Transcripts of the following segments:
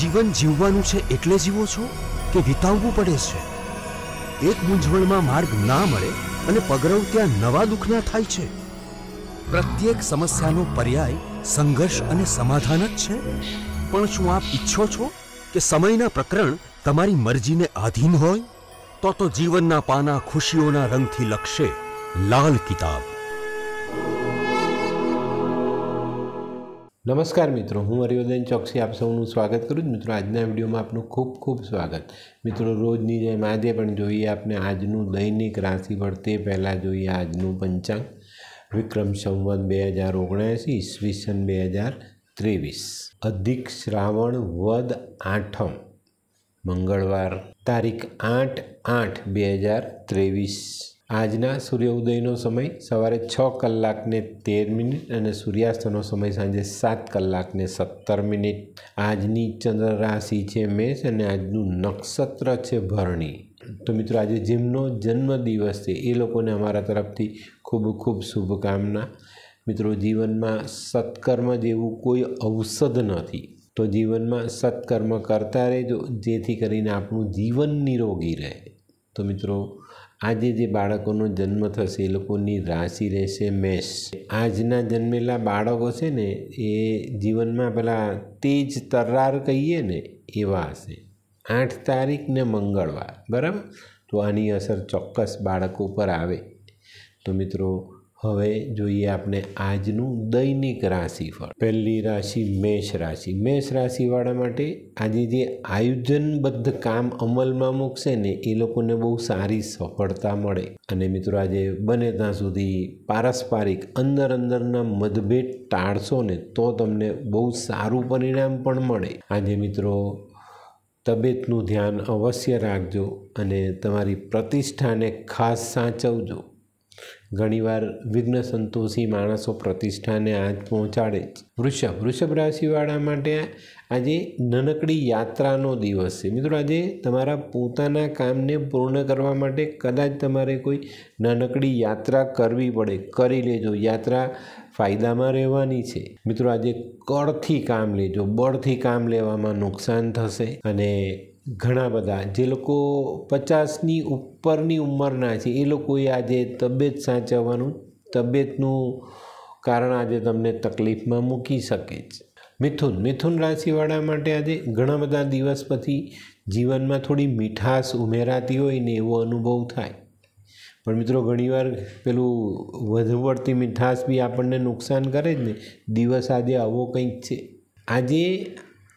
જીવન જીવવાનું છે એટલે જીવો છો કે વિતાવવું પડે છે? એક મૂંઝવણમાં માર્ગ ના મળે અને પગરવ ત્યાં નવા દુઃખના થાય છે? પ્રત્યેક સમસ્યાનો પર્યાય, સંઘર્ષ અને સમાધાન જ છે? પણ શું આપ ઈચ્છો છો કે સમયના પ્રકરણ તમારી મરજીને આધીન હોય? તો તો જીવનના પાના ખુશીઓના રંગથી લખશે લાલ કિતાબ. નમસ્કાર મિત્રો, હું હરિવર્ધન ચોકસી આપ સૌનું સ્વાગત કરું છું. મિત્રો, આજના વિડીયોમાં આપનું ખૂબ ખૂબ સ્વાગત. મિત્રો, રોજની જેમ આજે પણ જોઈએ આપણે આજનું દૈનિક રાશિફળ, તે પહેલાં જોઈએ આજનું પંચાંગ. વિક્રમ સંવત બે હજાર ઓગણએંસી ઈસવીસન બે હજાર ત્રેવીસ. અધિક શ્રાવણ વદ આઠમ. મંગળવાર તારીખ આઠ આઠ બે હજાર ત્રેવીસ. આજના સૂર્ય ઉદયનો સમય સવારે છ કલાકને તેર મિનિટ અને સૂર્યાસ્તનો સમય સાંજે સાત કલાકને સત્તર મિનિટ. આજની ચંદ્ર રાશિ છે મેષ અને આજનું નક્ષત્ર છે ભરણી. તો મિત્રો, આજે જેમનો જન્મદિવસ છે, એ લોકોને અમારા તરફથી ખૂબ ખૂબ શુભકામના. મિત્રો, જીવનમાં સત્કર્મ જેવું કોઈ ઔષધ નથી. તો જીવનમાં સત્કર્મ કરતા રહેજો, જેથી કરીને આપણું જીવન નિરોગી રહે. તો મિત્રો આજે જે બાળકોનો જન્મ થશે, એ લોકોની રાશિ રહેશે મેષ. આજના જન્મેલા બાળકો છે ને, એ જીવનમાં પેલા તેજ તર્રાર કહીએ ને, એવા હશે. આઠ તારીખ ને મંગળવાર, બરાબર? તો આની અસર ચોક્કસ બાળકો પર આવે. તો મિત્રો હવે જોઈએ આપણે આજનું દૈનિક રાશિફળ. પહેલી રાશિ મેષ રાશિ. મેષ રાશિવાળા માટે આજે જે આયોજનબદ્ધ કામ અમલમાં મૂકશે ને એ લોકોને બહુ સારી સફળતા મળે. અને મિત્રો આજે બને ત્યાં સુધી પારસ્પરિક અંદર અંદરના મતભેદ ટાળશો ને તો તમને બહુ સારું પરિણામ પણ મળે. આજે મિત્રો તબિયતનું ધ્યાન અવશ્ય રાખજો અને તમારી પ્રતિષ્ઠાને ખાસ સાચવજો. ઘણીવાર વિઘ્ન સંતોષી માણસો પ્રતિષ્ઠાને આંચ પહોંચાડે જ વૃષભ વૃષભ રાશિવાળા માટે આજે નાનકડી યાત્રાનો દિવસ છે. મિત્રો, આજે તમારા પોતાના કામને પૂર્ણ કરવા માટે કદાચ તમારે કોઈ નાનકડી યાત્રા કરવી પડે. કરી લેજો. યાત્રા ફાયદામાં રહેવાની છે. મિત્રો, આજે કળથી કામ લેજો. બળથી કામ લેવામાં નુકસાન થશે અને ઘણા બધા. જે લોકો પચાસની ઉપરની ઉંમરના છે, એ લોકોએ આજે તબિયત સાચવવાનું, તબિયતનું કારણ આજે તમને તકલીફમાં મૂકી શકે છે. મિથુન મિથુન રાશિવાળા માટે આજે ઘણા બધા દિવસ પછી જીવનમાં થોડી મીઠાશ ઉમેરાતી હોય ને એવો અનુભવ થાય. પણ મિત્રો, ઘણીવાર પેલું વધુ પડતી મીઠાશ બી આપણને નુકસાન કરે જ ને. દિવસ આજે આવો કંઈક છે. આજે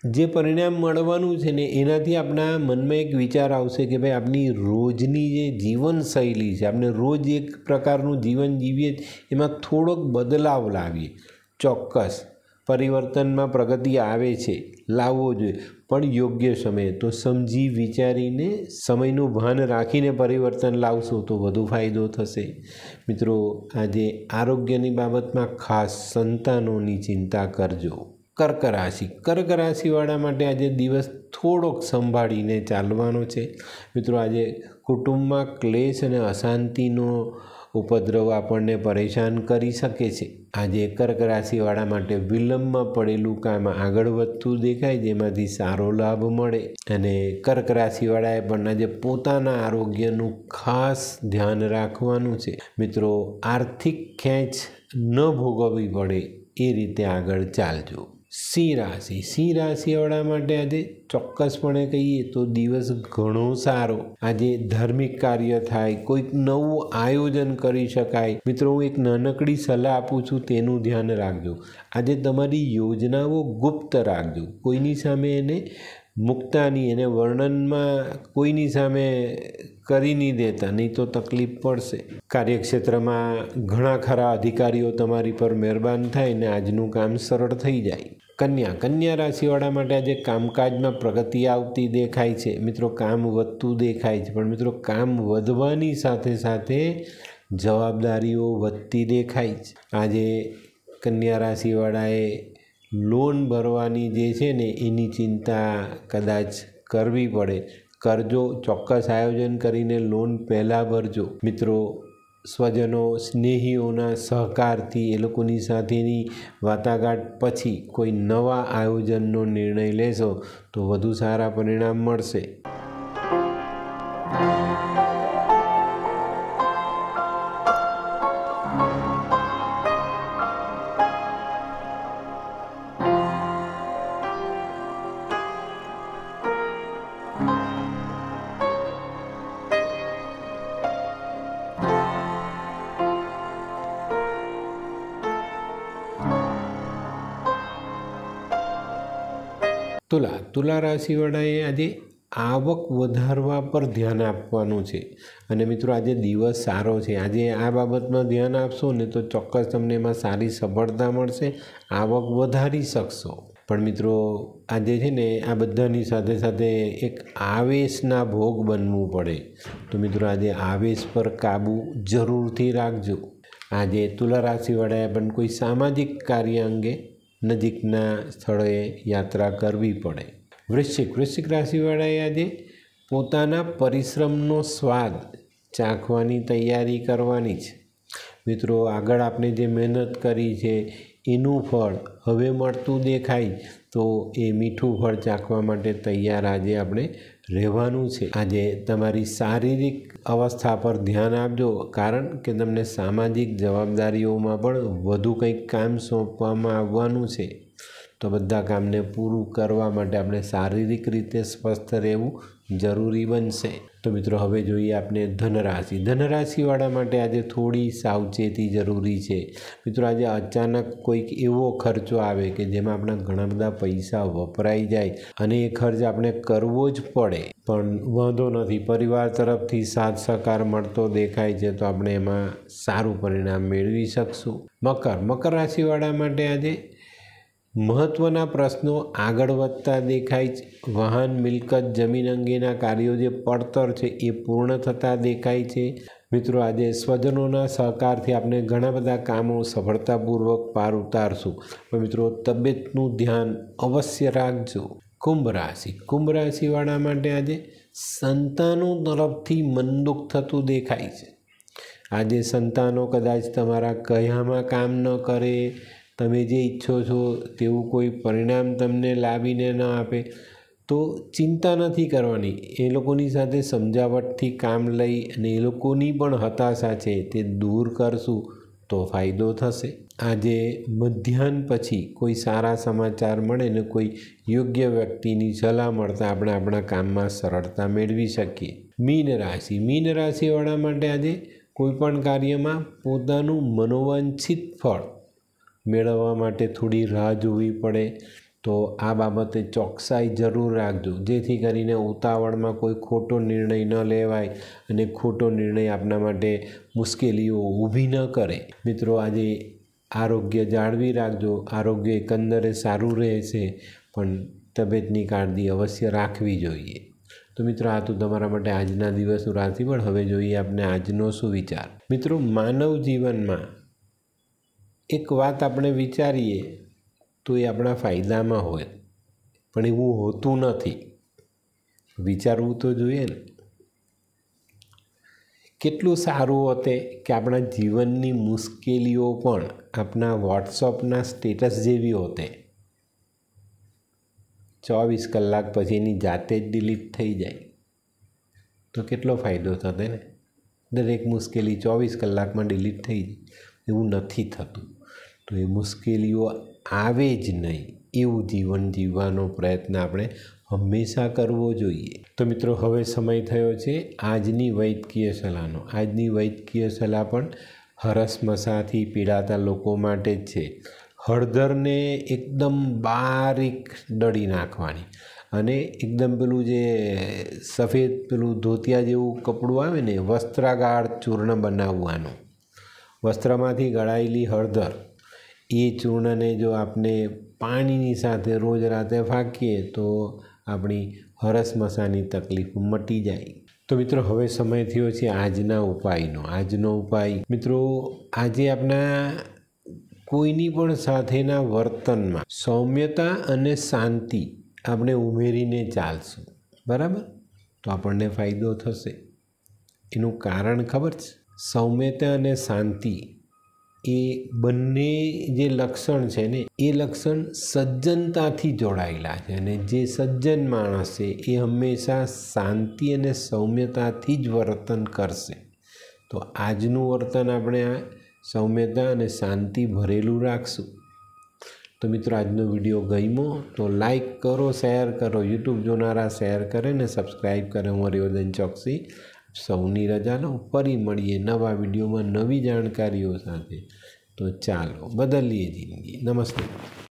જે પરિણામ મળવાનું છે ને, એનાથી આપણા મનમાં એક વિચાર આવશે કે ભાઈ આપણી રોજની જે જીવનશૈલી છે, આપણે રોજ એક પ્રકારનું જીવન જીવીએ, એમાં થોડોક બદલાવ લાવીએ. ચોક્કસ પરિવર્તનમાં પ્રગતિ આવે છે, લાવવો જોઈએ. પણ યોગ્ય સમયે તો સમજી વિચારીને સમયનું ભાન રાખીને પરિવર્તન લાવશો તો વધુ ફાયદો થશે. મિત્રો, આજે આરોગ્યની બાબતમાં ખાસ સંતાનોની ચિંતા કરજો. કર્ક રાશિ. કર્ક રાશિવાળા માટે આજે દિવસ થોડોક સંભાળીને ચાલવાનો છે. મિત્રો, આજે કુટુંબમાં ક્લેશ અને અશાંતિનો ઉપદ્રવ આપણને પરેશાન કરી શકે છે. આજે કર્ક રાશિવાળા માટે વિલંબમાં પડેલું કામ આગળ વધતું દેખાય, જેમાંથી સારો લાભ મળે. અને કર્ક રાશિવાળાએ પણ આજે પોતાના આરોગ્યનું ખાસ ધ્યાન રાખવાનું છે. મિત્રો, આર્થિક ખેંચ ન ભોગવવી પડે, એ રીતે આગળ ચાલજો. સિંહ રાશિ સિંહ રાશિવાળા માટે આજે ચોક્કસપણે કહીએ તો દિવસ ઘણો સારો. આજે ધાર્મિક કાર્ય થાય, કોઈક નવું આયોજન કરી શકાય. મિત્રો, હું એક નાનકડી સલાહ આપું છું, તેનું ધ્યાન રાખજો. આજે તમારી યોજનાઓ ગુપ્ત રાખજો. કોઈની સામે એને મૂકતા નહીં એને વર્ણનમાં કોઈની સામે કરી નહીં દેતા, નહીં તો તકલીફ પડશે. કાર્યક્ષેત્રમાં ઘણા ખરા અધિકારીઓ તમારી પર મહેરબાન થાય ને આજનું કામ સરળ થઈ જાય. કન્યા. કન્યા રાશિવાળા માટે આજે કામકાજમાં પ્રગતિ આવતી દેખાય છે. મિત્રો, કામ વધતું દેખાય છે. પણ મિત્રો, કામ વધવાની સાથે સાથે જવાબદારીઓ વધતી દેખાય છે. આજે કન્યા રાશિવાળાએ લોન ભરવાની જે છે ને, એની ચિંતા કદાચ કરવી પડે. કરજો, ચોક્કસ આયોજન કરીને લોન પહેલાં ભરજો. મિત્રો સ્વજનો, સ્નેહીઓના સહકારથી, એ લોકોની સાથેની વાટાઘાટ પછી કોઈ નવા આયોજનનો નિર્ણય લેશો, તો વધુ સારા પરિણામ મળશે. તુલા તુલા રાશિવાળાએ આજે આવક વધારવા પર ધ્યાન આપવાનું છે. અને મિત્રો, આજે દિવસ સારો છે. આજે આ બાબતમાં ધ્યાન આપશો ને તો ચોક્કસ તમને એમાં સારી સફળતા મળશે, આવક વધારી શકશો. પણ મિત્રો, આજે છે ને આ બધાની સાથે સાથે એક આવેશના ભોગ બનવું પડે. તો મિત્રો, આજે આવેશ પર કાબૂ જરૂરથી રાખજો. આજે તુલા રાશિવાળાએ પણ કોઈ સામાજિક કાર્ય અંગે નજીકના સ્થળોએ યાત્રા કરવી પડે. વૃશ્ચિક વૃશ્ચિક રાશિવાળાએ આજે પોતાના પરિશ્રમનો સ્વાદ ચાખવાની તૈયારી કરવાની છે. મિત્રો, આગળ આપણે જે મહેનત કરી છે, એનું ફળ હવે મળતું દેખાય તો એ મીઠું ફળ ચાખવા માટે તૈયાર આજે આપણે રહેવાનું છે. આજે તમારી શારીરિક અવસ્થા પર ધ્યાન આપજો. કારણ કે તમને સામાજિક જવાબદારીઓમાં પણ વધુ કંઈક કામ સોંપવામાં આવવાનું છે. તો બધા કામને પૂરું કરવા માટે આપણે શારીરિક રીતે સ્વસ્થ રહેવું જરૂરી બનશે. તો મિત્રો, હવે જોઈએ આપણે ધનરાશિ. ધનરાશિવાળા માટે આજે થોડી સાવચેતી જરૂરી છે. મિત્રો, આજે અચાનક કોઈક એવો ખર્ચો આવે કે જેમાં આપણા ઘણા બધા પૈસા વપરાઈ જાય અને એ ખર્ચ આપણે કરવો જ પડે. પણ વાંધો નથી. પરિવાર તરફથી સાથ સહકાર મળતો દેખાય છે તો આપણે એમાં સારું પરિણામ મેળવી શકશું. મકર મકર રાશિવાળા માટે આજે મહત્ત્વના પ્રશ્નો આગળ વધતા દેખાય છે. વાહન, મિલકત, જમીન અંગેના કાર્યો જે પડતર છે એ પૂર્ણ થતાં દેખાય છે. મિત્રો, આજે સ્વજનોના સહકારથી આપણે ઘણા બધા કામો સફળતાપૂર્વક પાર ઉતારશું. પણ મિત્રો, તબિયતનું ધ્યાન અવશ્ય રાખજો. કુંભ રાશિ. કુંભ રાશિવાળા માટે આજે સંતાનો તરફથી મનદુખ થતું દેખાય છે. આજે સંતાનો કદાચ તમારા કયામાં કામ ન કરે, તમે જે ઈચ્છો છો તેવું કોઈ પરિણામ તમને લાવીને ન આપે, તો ચિંતા નથી કરવાની. એ લોકોની સાથે સમજાવટથી કામ લઈ અને એ લોકોની પણ હતાશા છે તે દૂર કરશું તો ફાયદો થશે. આજે મધ્યાહન પછી કોઈ સારા સમાચાર મળે ને કોઈ યોગ્ય વ્યક્તિની સલાહ મળતા આપણે આપણા કામમાં સરળતા મેળવી શકીએ. મીન રાશિ. મીન રાશિવાળા માટે આજે કોઈપણ કાર્યમાં પોતાનું મનોવાંછિત ફળ મેળવવા માટે થોડી રાહ જોવી પડે તો આ બાબતે ચોકસાઈ જરૂર રાખજો. જેથી કરીને ઉતાવળમાં કોઈ ખોટો નિર્ણય ન લેવાય અને ખોટો નિર્ણય આપણા માટે મુશ્કેલીઓ ઊભી ન કરે. મિત્રો, આજે આરોગ્ય જાળવી રાખજો. આરોગ્ય એકંદરે સારું રહેશે પણ તબિયતની કાળજી અવશ્ય રાખવી જોઈએ. તો મિત્રો, આ તો તમારા માટે આજના દિવસનું રાશિફળ. હવે જોઈએ આપણે આજનો શું વિચાર. મિત્રો, માનવ જીવનમાં એક વાત આપણે વિચારીએ તો એ આપણા ફાયદામાં હોય, પણ એવું હોતું નથી. વિચારવું તો જોઈએ ને. કેટલું સારું હોતે કે આપણા જીવનની મુશ્કેલીઓ પણ આપણા વોટ્સઅપના સ્ટેટસ જેવી હોતે. ચોવીસ કલાક પછી એની જાતે જ ડિલીટ થઈ જાય. તો કેટલો ફાયદો થતો ને? દરેક મુશ્કેલી ચોવીસ કલાકમાં ડિલીટ થઈ જાય. એવું નથી થતું. તો એ મુશ્કેલીઓ આવે જ નહીં. એવું જીવન જીવવાનો પ્રયત્ન આપણે હંમેશા કરવો જોઈએ. તો મિત્રો, હવે સમય થયો છે આજની વૈદ્યકીય સલાહનો. આજની વૈદ્યકીય સલાહ પણ હરસમસાથી પીડાતા લોકો માટે જ છે. હળદરને એકદમ બારીક દળી નાખવાની અને એકદમ પેલું જે સફેદ પેલું ધોતિયા જેવું કપડું આવે ને, વસ્ત્રાગાળ ચૂર્ણ બનાવવાનું. વસ્ત્રમાંથી ગળાયેલી હળદર. એ ચૂર્ણને જો આપણે પાણીની સાથે રોજ રાતે ફાંકીએ તો આપણી હરસમસાની તકલીફ મટી જાય. તો મિત્રો, હવે સમય થયો છે આજના ઉપાયનો. આજનો ઉપાય, મિત્રો, આજે આપણા કોઈની પણ સાથેના વર્તનમાં સૌમ્યતા અને શાંતિ આપણે ઉમેરીને ચાલશું. બરાબર? તો આપણને ફાયદો થશે. એનું કારણ ખબર છે? સૌમ્યતા અને શાંતિ એ બંને જે લક્ષણ છે ને, એ લક્ષણ સજ્જનતાથી જોડાયેલા છે અને જે સજ્જન માણસ છે, એ હંમેશા શાંતિ અને સૌમ્યતાથી જ વર્તન કરશે. તો આજનું વર્તન આપણે આ સૌમ્યતા અને શાંતિ ભરેલું રાખશું. તો મિત્રો, આજનો વીડિયો ગમ્યો તો લાઈક કરો, શેર કરો, યુટ્યુબ જોનારા શેર કરે ને સબસ્ક્રાઈબ કરે, હું હરિવર્ધન ચોકસી સૌની રજાનો ફરી મળીએ નવા વિડીયોમાં નવી જાણકારીઓ સાથે. તો ચાલો બદલીએ જિંદગી. નમસ્તે.